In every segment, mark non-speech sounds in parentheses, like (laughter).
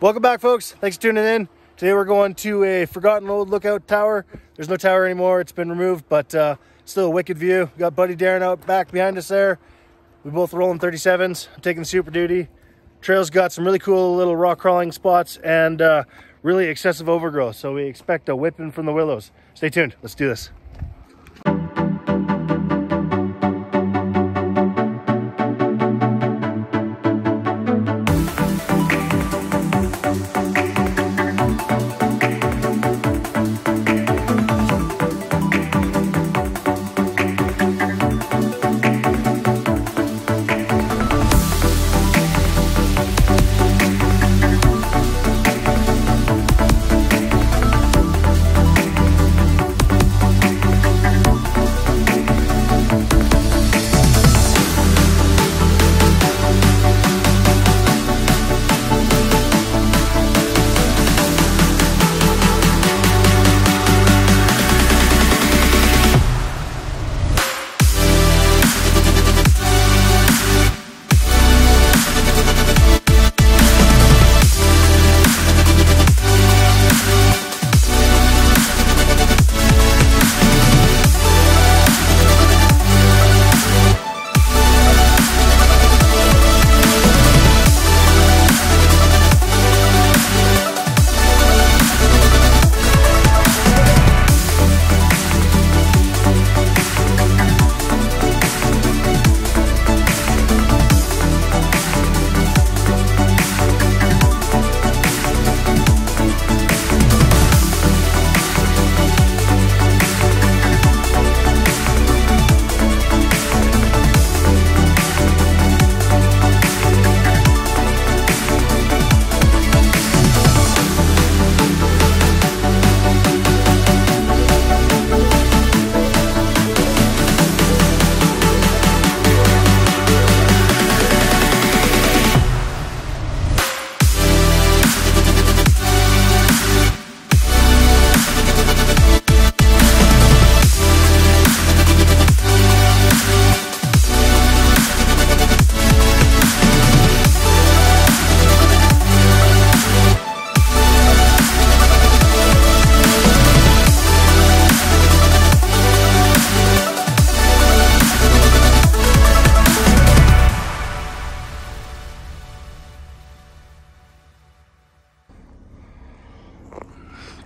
Welcome back, folks. Thanks for tuning in. Today we're going to a forgotten old lookout tower. There's no tower anymore. It's been removed, but uh, still a wicked view. We got Buddy Darren out back behind us there. We both rolling 37s. I'm taking the Super Duty. Trail's got some really cool little rock crawling spots and uh, really excessive overgrowth. So we expect a whipping from the willows. Stay tuned. Let's do this.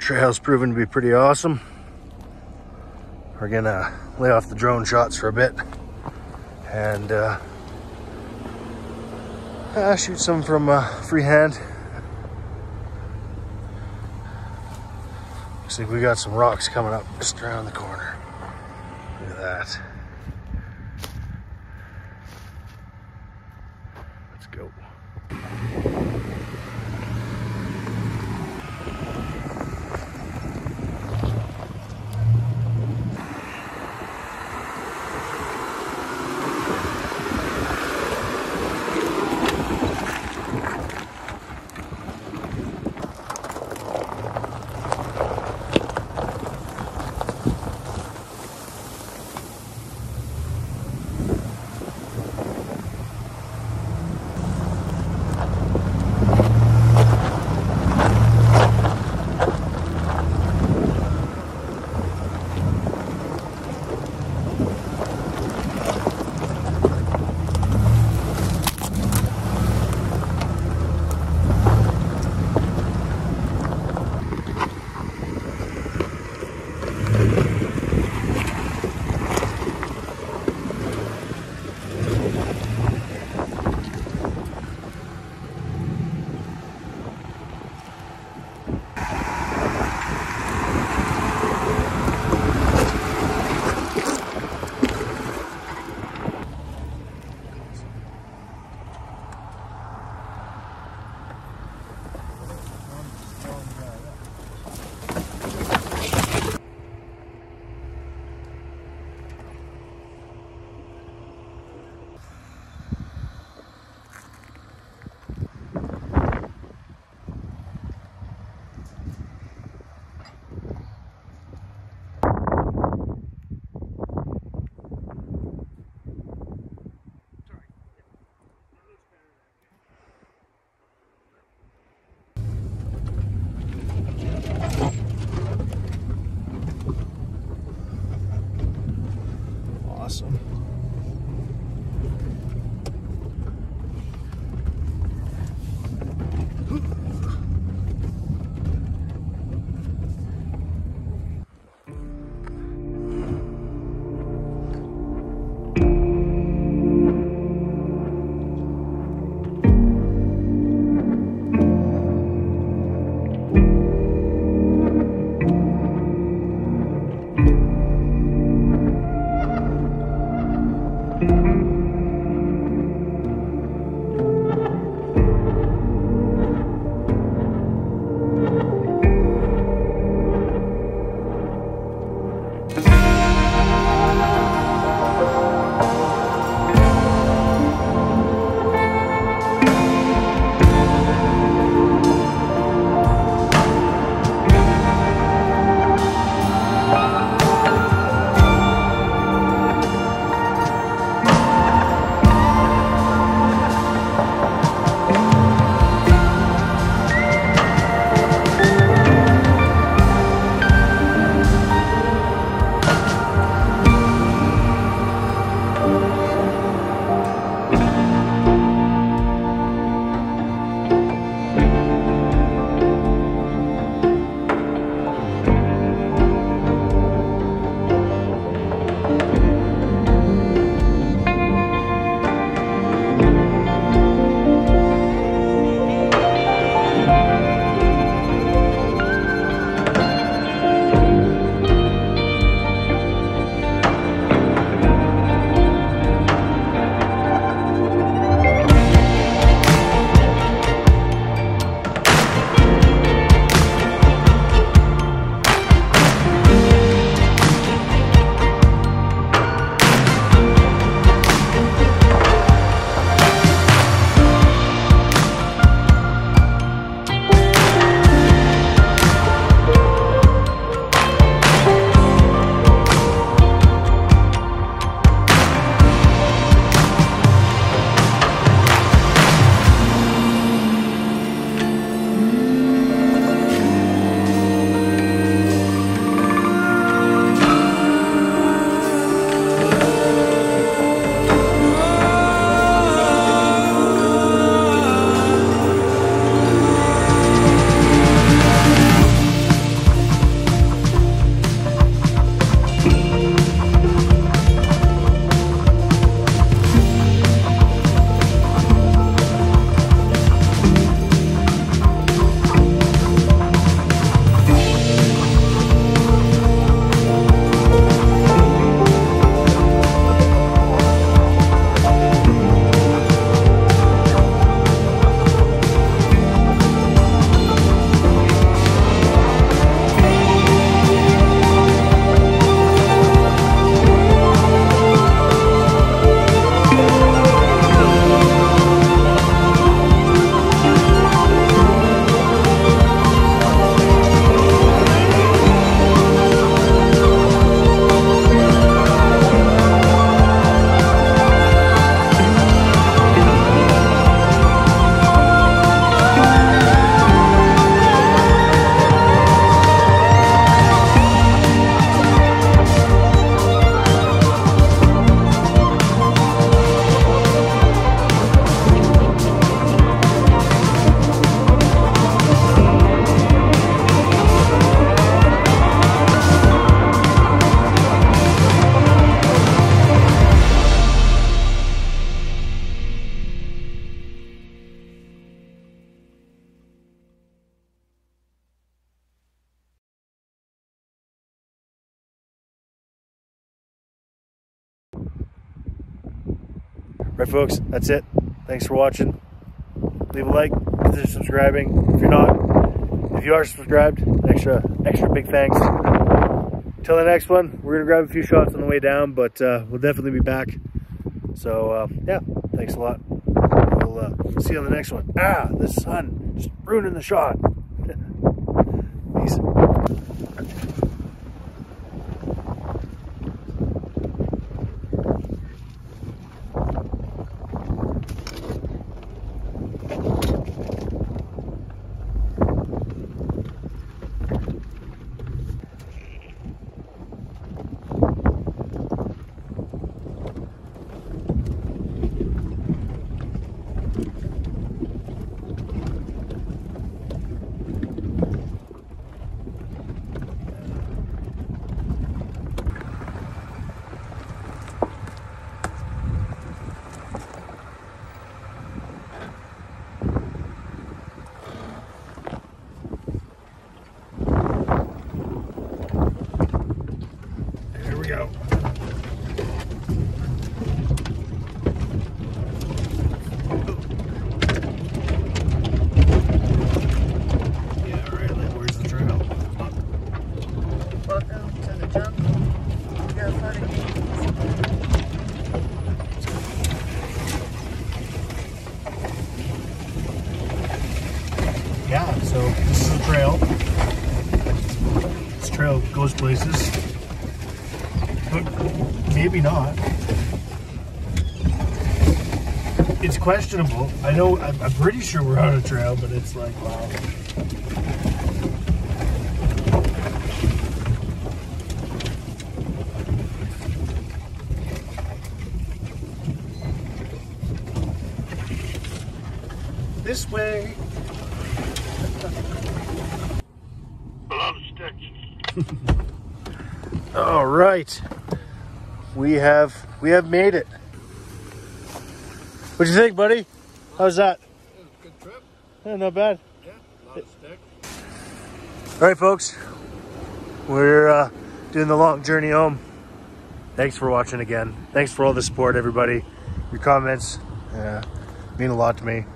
Trail's proven to be pretty awesome. We're gonna lay off the drone shots for a bit and uh, uh, shoot some from uh, freehand. Looks like we got some rocks coming up just around the corner. Look at that. Let's go. Right, folks, that's it. Thanks for watching. Leave a like, consider subscribing. If you're not, if you are subscribed, extra, extra big thanks. Till the next one, we're gonna grab a few shots on the way down, but uh, we'll definitely be back. So uh, yeah, thanks a lot. We'll uh, see you on the next one. Ah, the sun just ruining the shot. (laughs) Peace. Here we go. Yeah, really. Where's the trail? Welcome to the jungle. We got fun and games. Yeah, so this is a trail. This trail goes places. But maybe not. It's questionable. I know, I'm, I'm pretty sure we're on a trail, but it's like, wow. This way. Sticks. All right, we have we have made it. What'd you think, buddy? How's that? Good trip. Yeah, not bad. Yeah, a lot of sticks. All right, folks, we're uh, doing the long journey home. Thanks for watching again. Thanks for all the support, everybody. Your comments uh, mean a lot to me.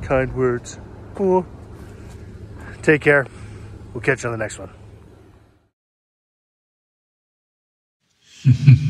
Kind words, cool. Take care. We'll catch you on the next one. (laughs)